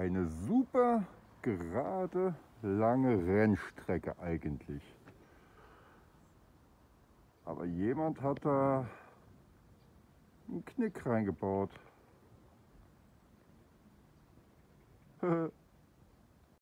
Eine super gerade, lange Rennstrecke eigentlich. Aber jemand hat da einen Knick reingebaut.